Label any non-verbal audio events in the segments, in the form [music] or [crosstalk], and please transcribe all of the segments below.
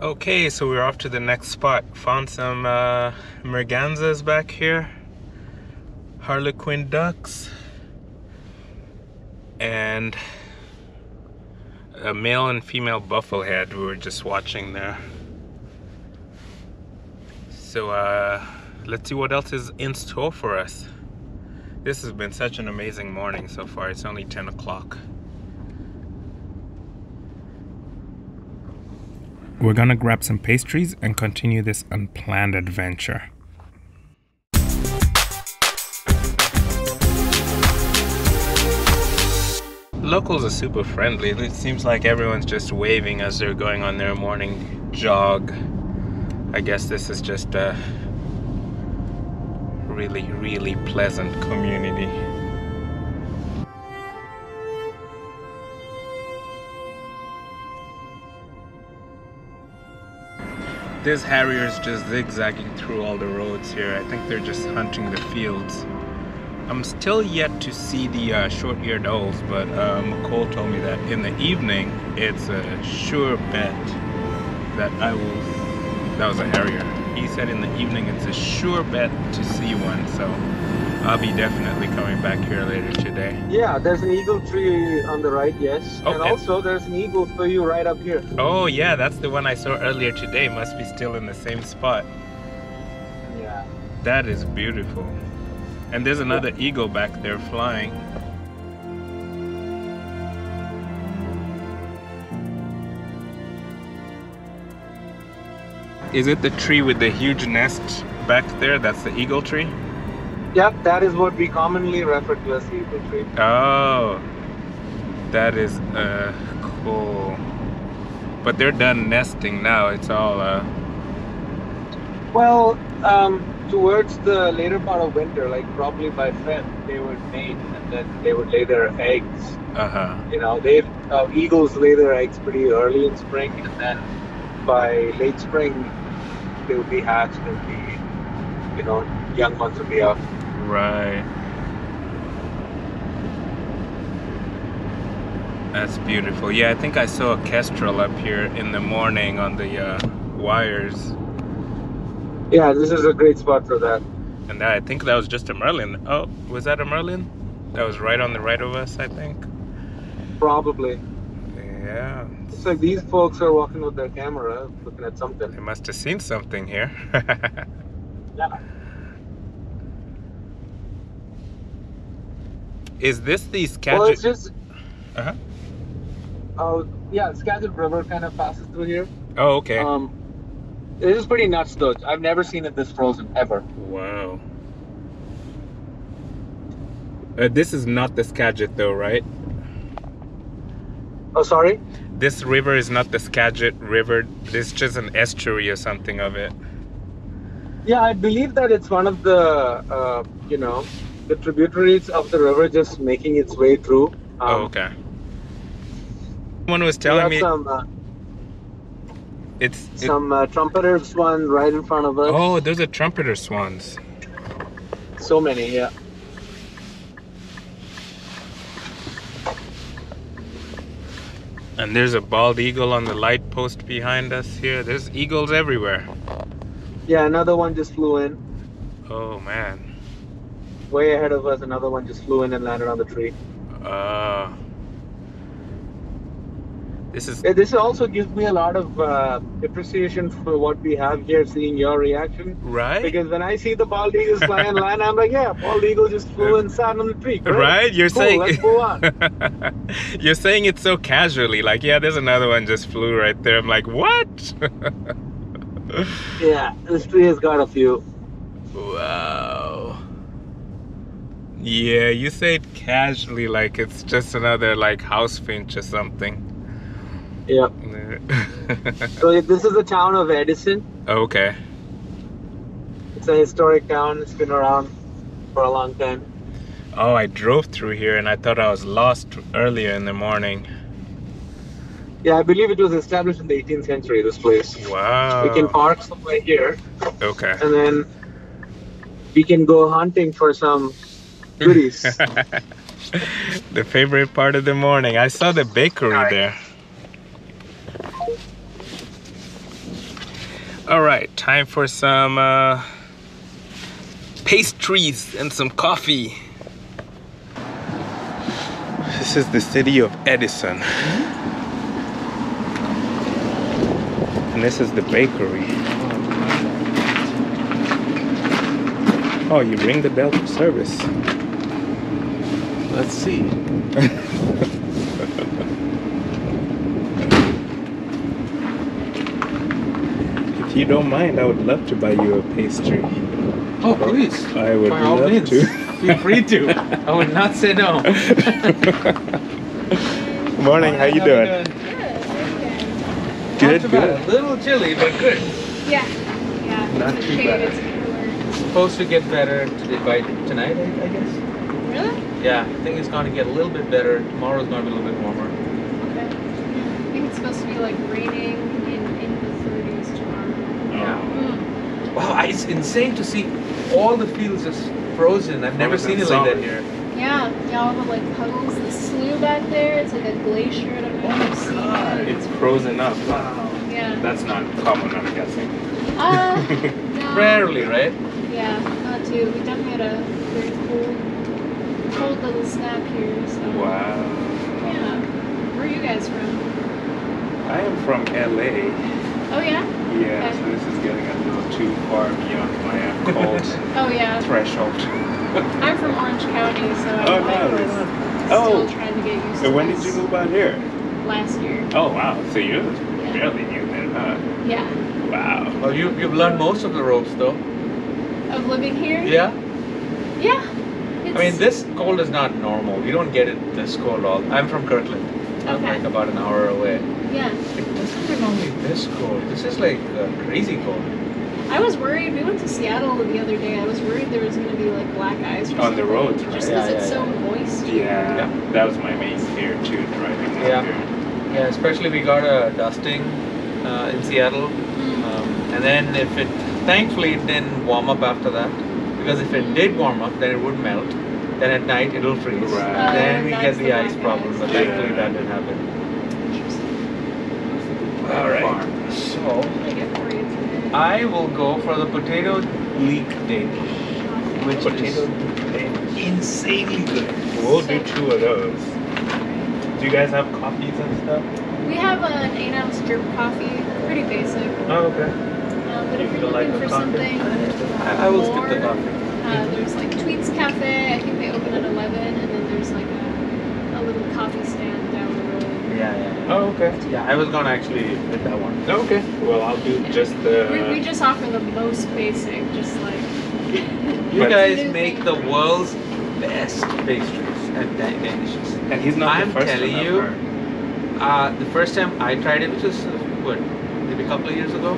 Okay, so we're off to the next spot. Found some uh, back here, harlequin ducks, and a male and female bufflehead we were just watching there. So uh, let's see what else is in store for us. This has been such an amazing morning so far. It's only 10 o'clock. We're gonna grab some pastries and continue this unplanned adventure. Locals are super friendly. It seems like everyone's just waving as they're going on their morning jog. I guess this is just a really, really pleasant community. There's harriers just zigzagging through all the roads here. I think they're just hunting the fields. I'm still yet to see the uh, short-eared owls, but uh, Mukul told me that in the evening, it's a sure bet that I will, that was a harrier. He said in the evening, it's a sure bet to see one, so I'll be definitely coming back here later today. Yeah, there's an eagle tree on the right, yes. And also there's an eagle for you right up here. Oh yeah, that's the one I saw earlier today. Must be still in the same spot. Yeah. That is beautiful. And there's another eagle back there flying. Is it the tree with the huge nest back there? That's the eagle tree? Yep, that is what we commonly refer to as eagle tree. Oh, that is uh, cool. But they're done nesting now. It's all uh, Well, um, towards the later part of winter, like probably by Feb, they would mate and then they would lay their eggs. uh huh. You know, they uh, eagles lay their eggs pretty early in spring, and then by late spring, they would be hatched and the you know young ones would be out. Right. That's beautiful. Yeah, I think I saw a kestrel up here in the morning on the uh, wires, Yeah, this is a great spot for that. and I think that was just a merlin. Oh, was that a merlin? That was right on the right of us, I think. Probably. Yeah, It's like these folks are walking with their camera, looking at something. they must have seen something here. [laughs] Yeah. Is this the Skagit? Well, it's just, Uh-huh. uh, yeah, Skagit River kind of passes through here. Oh, okay. Um, it is pretty nuts though. I've never seen it this frozen ever. Wow. Uh, this is not the Skagit, though, right? Oh, sorry. This river is not the Skagit River. This is just an estuary or something of it. Yeah, I believe that it's one of the, uh, you know, the tributaries of the river just making its way through. Um, oh, okay. Someone was telling me some uh, it's. it- some uh, trumpeter swan right in front of us. oh, those are trumpeter swans. So many, yeah. And there's a bald eagle on the light post behind us here. There's eagles everywhere. Yeah, another one just flew in. Oh man. Way ahead of us, another one just flew in and landed on the tree. Uh. This is This also gives me a lot of uh, appreciation for what we have here, seeing your reaction. right. Because when I see the bald eagles fly and land, I'm like, yeah, bald eagle just flew and sat on the tree. Great. Right? You're Cool, saying let's move on. [laughs] You're saying it so casually, like, yeah, there's another one just flew right there. I'm like, what? [laughs] yeah, this tree has got a few. wow. Yeah, you say it casually like it's just another like house finch or something. Yeah. [laughs] So this is the town of Edison. okay. It's a historic town. It's been around for a long time. Oh, I drove through here and I thought I was lost earlier in the morning. Yeah, I believe it was established in the 18th century. This place. Wow. We can park somewhere here, Okay. and then we can go hunting for some goodies. [laughs] the favorite part of the morning. I saw the bakery Alright. there. All right, time for some uh, pastries and some coffee. This is the city of Edison. And this is the bakery. Oh, you ring the bell for service. Let's see. [laughs] If you don't mind, I would love to buy you a pastry. Oh, please. I would By all love means. to. Feel free to. I would not say no. [laughs] Morning, how you doing? Not Good, too bad. good. A little chilly, but good. Yeah. Yeah. Not too bad. It's. Supposed to get better today, by tonight, I, I guess. Really? Yeah, I think it's going to get a little bit better. Tomorrow's going to be a little bit warmer. Okay. I think it's supposed to be like raining in, in the 30s tomorrow. Yeah. Mm. Wow, it's insane to see all the fields just frozen. I've never Frozen seen it like that here. Yeah. Yeah, all the like puddles, the slough back there, it's like a glacier. I don't know if you've seen it. It's frozen up. Wow. Yeah. That's not common, I'm guessing. Uh, [laughs] no. Rarely, right? Yeah, not too. We definitely had a very cold, cold little snap here. So. Wow. Yeah. Where are you guys from? I am from LA. Oh yeah. Yeah, Okay. so this is getting a little too far beyond my uh, cold [laughs] Oh yeah. threshold. [laughs] I'm from Orange County, so I'm Oh, like nice. still Oh. trying to get used So to when did you move out here? Last year. Oh wow, so you're Yeah. really new then, huh? Yeah. Wow. Well, you, you've learned most of the ropes, though. Of living here? Yeah? Yeah. It's, I mean, this cold is not normal. We don't get it this cold all. I'm from Kirkland. I'm like about an hour away. Yeah. It doesn't get normally this cold. This is like uh, crazy cold. I was worried. We went to Seattle the other day. I was worried there was going to be like black ice On the something, roads, Just because Yeah, it's yeah, so yeah. moist. Yeah, Yeah. that was my main fear too, driving Yeah. here. Yeah, especially we got a dusting uh, in Seattle. Mm. Um, and then if it, thankfully it didn't warm up after that. Because if it did warm up, then it would melt. Then at night it'll freeze. Right. Then we Uh, get the the ice problem, but Yeah. thankfully that didn't happen. All right. So I get for you today? I will go for the potato leek date, which Potato is insanely good. We'll do two of those. Do you guys have coffees and stuff? We have an 8 ounce drip coffee. Pretty basic. Oh, okay. Um, but if You you're like looking the for coffee? something I, I will skip the coffee. Uh, there's like Tweets Cafe. I think they open at 11, and then there's like a, a little coffee stand down the road. Yeah, yeah. yeah. Oh, okay. Yeah, I was gonna actually hit that one. Okay. Well, I'll do just the. we, we just offer the most basic, just like. [laughs] You guys make the world's best pastries and da- danishes. and he's not I'm the first telling one I've you. Uh, the first time I tried it, which was uh, what, maybe a couple of years ago,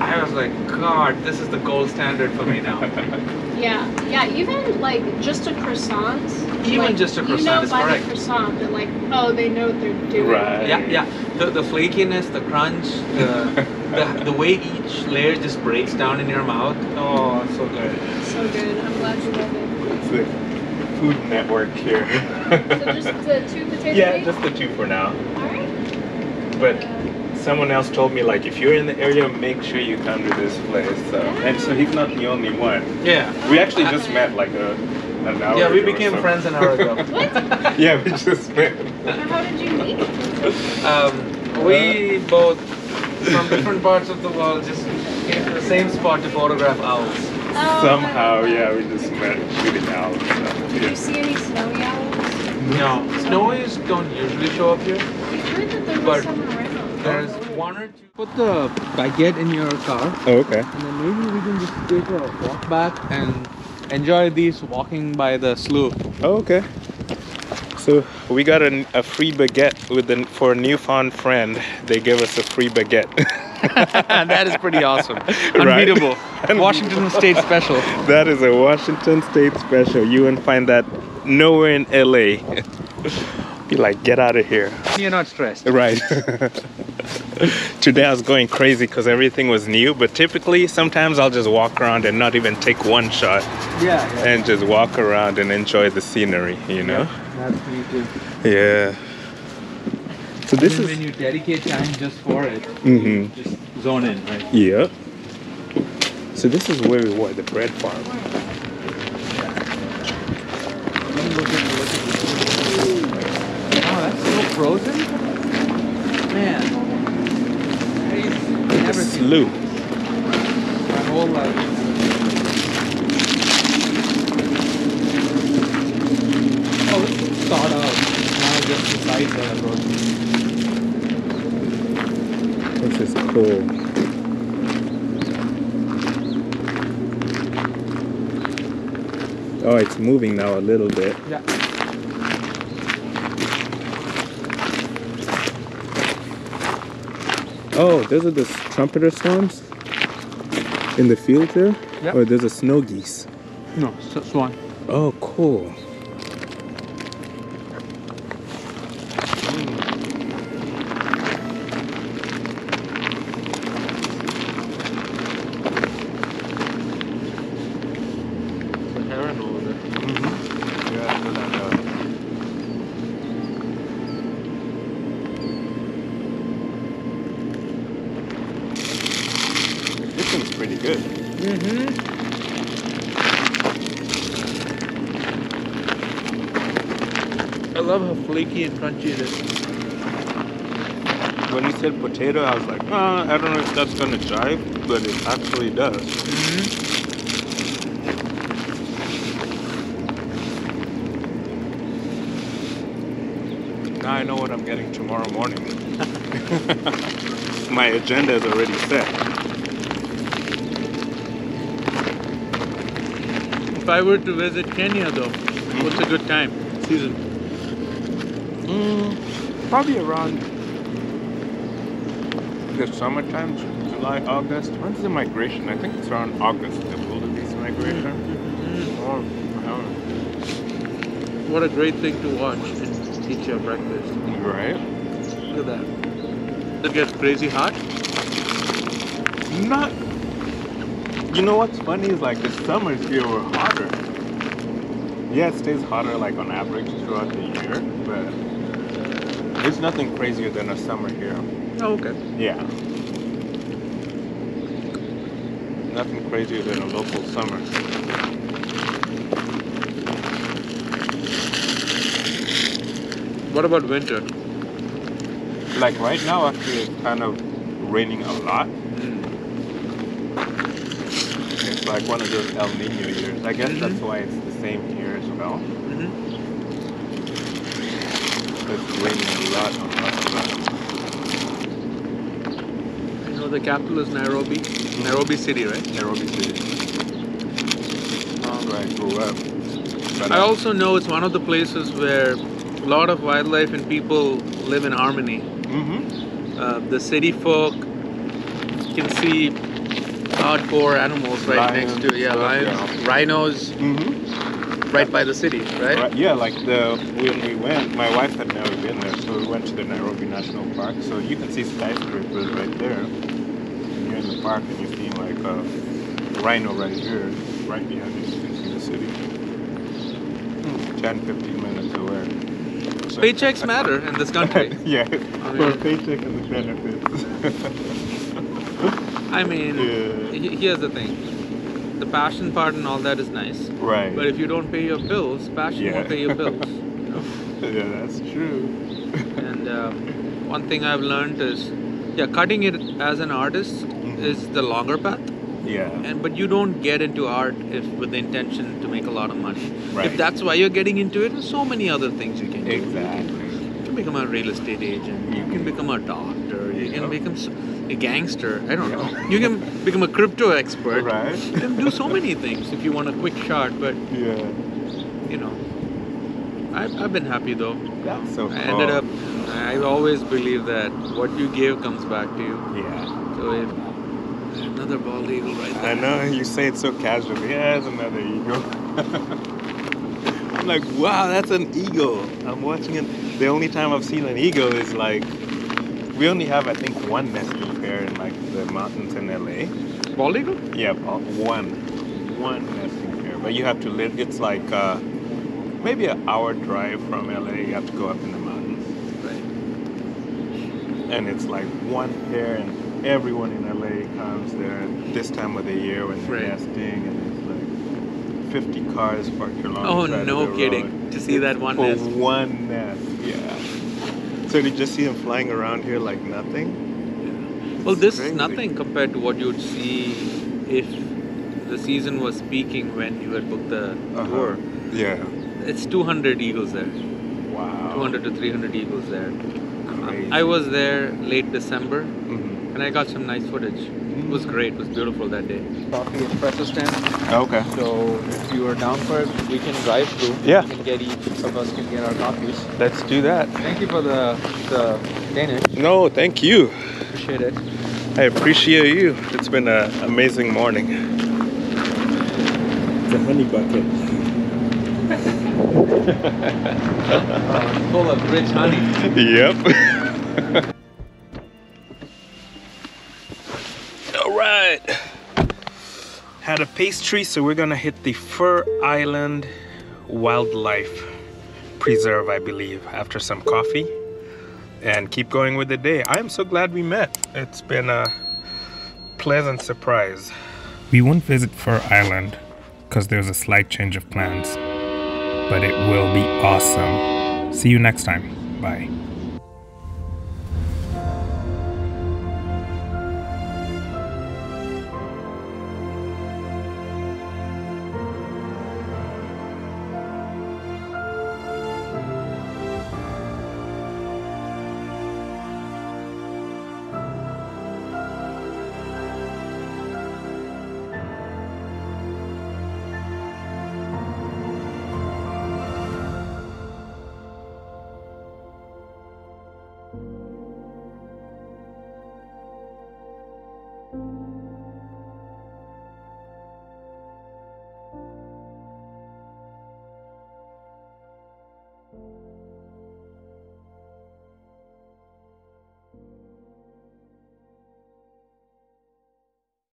I was like, God, this is the gold standard for me now. [laughs] Yeah, yeah. Even like just a croissant. Even like, just a croissant You croissant know is by correct. the croissant that like, oh, they know what they're doing. Right. yeah, yeah. The, the flakiness, the crunch, the, [laughs] the the way each layer just breaks down in your mouth. Oh, so good. So good. I'm glad you love it. It's the Food Network here. So just the two potato yeah, leeks? just the two for now. All right. But Uh, someone else told me like if you're in the area, make sure you come to this place. So, and so he's not the only one. Yeah. We actually just met like a an hour. Yeah, we ago became something. friends an hour ago. What? [laughs] yeah, we just met. How did you meet? Um, we both, from different parts of the world, just came to the same spot to photograph owls. Oh, Somehow, yeah, we just met shooting owls. So, Did you see any snowy owls? No, snowies don't usually show up here. We heard that there was But some around. There's one or two. Put the baguette in your car, Oh, okay. and then maybe we can just take a walk back and enjoy these walking by the slough. Oh, okay. So we got a, a free baguette with the, for a newfound friend. They gave us a free baguette. [laughs] that is pretty awesome. [laughs] Right? Unbeatable. [laughs] Washington State special. that is a Washington State special. You won't find that nowhere in LA. Be like, get out of here. You're not stressed. Right. [laughs] Today I was going crazy because everything was new, but typically sometimes I'll just walk around and not even take one shot Yeah. and just walk around and enjoy the scenery, you know? That's me too. Yeah. So this Even is. when you dedicate time just for it, mm-hmm. just zone in, right? Yep. So this is where we were, the Breadfarm. Frozen? Man. I The never seen slough. my whole life. Oh, this is thought out. Now just the sides that frozen. This is cool. Oh, it's moving now a little bit. Yeah. Oh, those are the trumpeter swans in the field there? Yep. Or there's a snow geese. No, swan. Oh, cool. The heron over there. Yeah, so that, uh, This one's pretty good. Mm-hmm. I love how flaky and crunchy it is. When you said potato, I was like, uh, I don't know if that's gonna jive, but it actually does. Now I know what I'm getting tomorrow morning. [laughs] My agenda is already set. If I were to visit Kenya, though, what's a good time? Season. Mm, probably around the summertime, July, August. When's the migration? I think it's around August, the wildebeest migration. Or, I What a great thing to watch and eat your breakfast. right? Look at that. It gets crazy hot. Not. You know what's funny is like the summers here were hotter. Yeah, it stays hotter like on average throughout the year, but it's nothing crazier than a summer here. Oh, okay. Yeah. Nothing crazier than a local summer. What about winter? Like right now, actually, it's kind of raining a lot. Hmm. It's like one of those El Nino years. I guess that's mm-hmm. why it's the same here as well. Mm-hmm. Raining a lot, a lot, a lot. I know the capital is Nairobi. Nairobi City, right? Nairobi City. Um, Where I grew up. But, I uh, also know it's one of the places where a lot of wildlife and people live in harmony. Mhm. Uh, the city folk can see hardcore animals right next to Lions, yeah, lions, rhinos, Mhm. Right by the city, right? Right, yeah, like the when we went, my wife had never been there, so we went to the Nairobi National Park. So you can see skyscrapers right there. And you're in the park and you see like a rhino right here, right behind you. You can see the city. Hmm, 10, 15 minutes away. So- Paychecks matter in this country. [laughs] yeah, I for paycheck and the benefits. I mean, [laughs] Yeah. here's the thing. The passion part and all that is nice. right. But if you don't pay your bills, passion Yeah. won't pay your bills. [laughs] yeah, that's true. And um, one thing I've learned is, yeah, cutting it as an artist Mhm. is the longer path. Yeah. And but you don't get into art if with the intention to make a lot of money. Right. If that's why you're getting into it, there's so many other things you can do. Exactly. You can become a real estate agent. You can become a doctor. You can become a gangster. I don't Yeah. know. You can become a crypto expert. Right. You can do so many things if you want a quick shot. But Yeah. you know, I've, I've been happy though. That's so I ended up. I always believe that what you give comes back to you. Yeah. So if another bald eagle right there. I know you say it so casually. Yeah, it's another eagle. [laughs] I'm like, wow, that's an eagle. I'm watching it. The only time I've seen an eagle is like, we only have, I think, one nesting pair in like the mountains in LA. Bald eagle? Yeah, one, one nesting pair. But you have to live. It's like uh, maybe an hour drive from LA. You have to go up in the mountains, Right. and it's like one pair, and everyone in LA comes there this time of the year when they're Right. nesting, and it's like 50 cars parked along Oh, the side no of the kidding. To see that one for nest. one nest, yeah. So did you just see them flying around here like nothing? Well, It's this crazy. is nothing compared to what you'd see if the season was peaking when you had booked the Uh-huh. tour. Yeah. It's 200 eagles there. Wow. 200 to 300 eagles there. Crazy. I was there late December Mhm. and I got some nice footage. It was great. It was beautiful that day. coffee espresso stand. Okay. So if you are down for it, we can drive through. Yeah. We can get each of us can get our coffees. Let's do that. Thank you for the the Danish. No, thank you. Appreciate it. I appreciate you. It's been an amazing morning. The honey bucket. [laughs] Uh, full of rich honey. Yep. [laughs] Had a pastry, so we're gonna hit the Fir Island Wildlife Preserve, I believe, after some coffee and keep going with the day. I am so glad we met. It's been a pleasant surprise. We won't visit Fir Island because there's a slight change of plans, but it will be awesome. See you next time. Bye.